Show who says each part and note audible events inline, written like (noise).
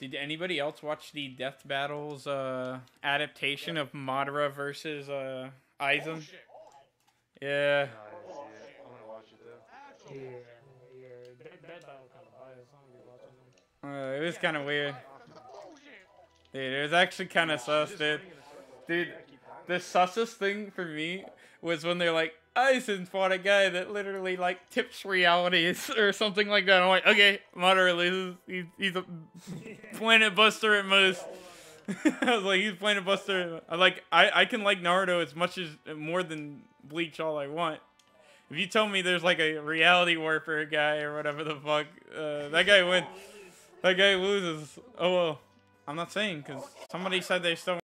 Speaker 1: did anybody else watch the Death Battles uh, adaptation of Madara versus uh, Aizen? Yeah.
Speaker 2: No, I didn't it. I'm gonna watch it though.
Speaker 3: Yeah, yeah. That, that battle kind of biased. I don't be watching them.
Speaker 1: Uh, it was kind of weird. Dude, it was actually kind of sus, dude. Dude, the sussest thing for me was when they're like, Aizen fought a guy that literally like tips realities (laughs) or something like that. I'm like, okay, moderately. He's, he's a planet buster at most. (laughs) I was like, he's planet buster. I like, I, I can like Naruto as much as more than Bleach all I want. If you tell me there's like a reality warper guy or whatever the fuck, uh, that guy wins. That guy loses. Oh well. I'm not saying because somebody said they still